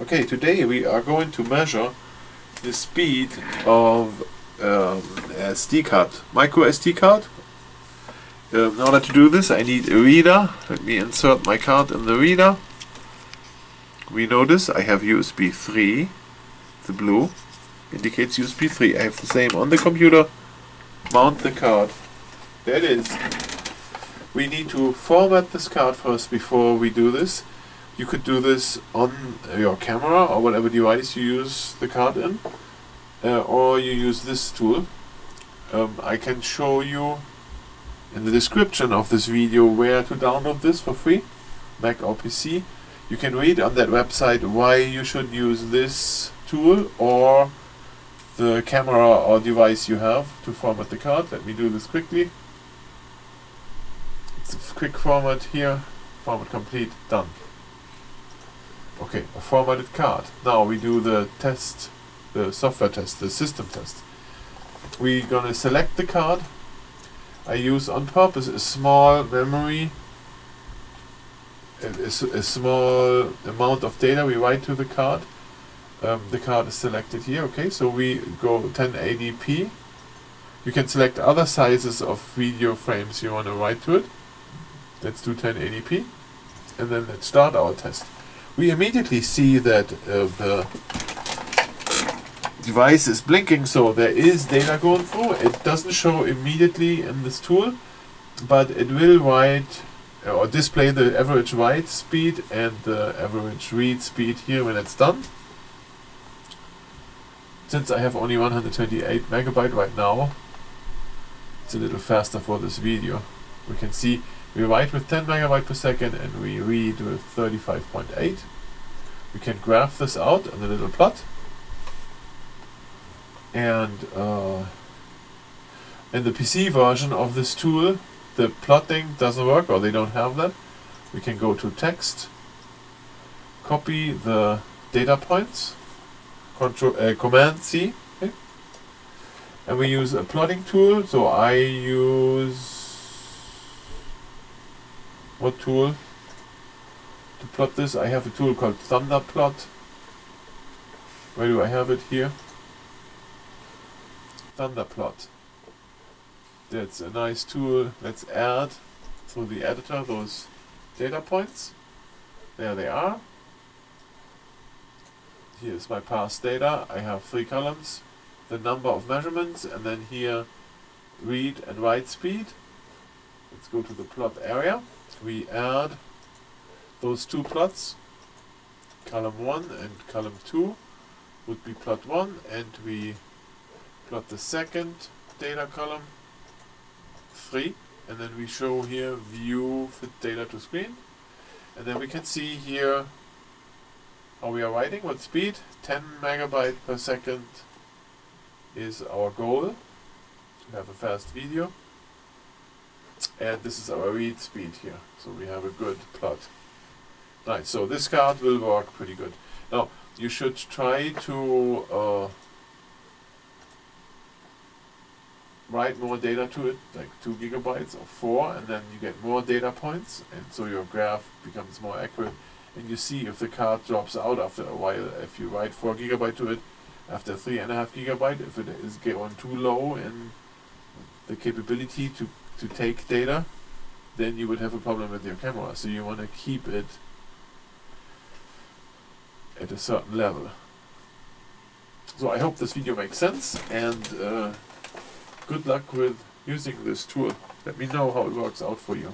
Okay, today we are going to measure the speed of um, SD card, micro SD card. Um, in order to do this I need a reader. Let me insert my card in the reader. We notice I have USB 3, the blue indicates USB 3. I have the same on the computer. Mount the card. It is. We need to format this card first before we do this. You could do this on your camera or whatever device you use the card in. Uh, or you use this tool. Um, I can show you in the description of this video where to download this for free, Mac or PC. You can read on that website why you should use this tool or the camera or device you have to format the card. Let me do this quickly. It's a quick format here, format complete, done. Okay, a formatted card. Now we do the test, the software test, the system test. We're gonna select the card. I use on purpose a small memory, a, a, a small amount of data we write to the card. Um, the card is selected here, okay, so we go 1080p. You can select other sizes of video frames you want to write to it. Let's do 1080p. And then let's start our test we immediately see that uh, the device is blinking, so there is data going through. It doesn't show immediately in this tool, but it will write or display the average write speed and the average read speed here when it's done. Since I have only 128 megabyte right now, it's a little faster for this video. We can see we write with 10 megabyte per second and we read with 35.8. We can graph this out in a little plot. And uh, in the PC version of this tool, the plotting doesn't work or they don't have that. We can go to text, copy the data points, control uh, command C, okay. and we use a plotting tool. So I use what tool to plot this? I have a tool called Thunderplot. Where do I have it here? Thunderplot. That's a nice tool. Let's add through the editor those data points. There they are. Here's my past data. I have three columns. The number of measurements and then here read and write speed. Let's go to the plot area we add those two plots, column 1 and column 2 would be plot 1 and we plot the second data column 3 and then we show here view fit data to screen. And then we can see here how we are writing, what speed, 10 megabyte per second is our goal. To have a fast video and this is our read speed here. So we have a good plot. Right so this card will work pretty good. Now you should try to uh, write more data to it like 2 gigabytes or 4 and then you get more data points and so your graph becomes more accurate. And you see if the card drops out after a while if you write 4 gigabyte to it after 3.5 gigabyte if it is going too low in the capability to to take data, then you would have a problem with your camera. So you want to keep it at a certain level. So I hope this video makes sense and uh, good luck with using this tool. Let me know how it works out for you.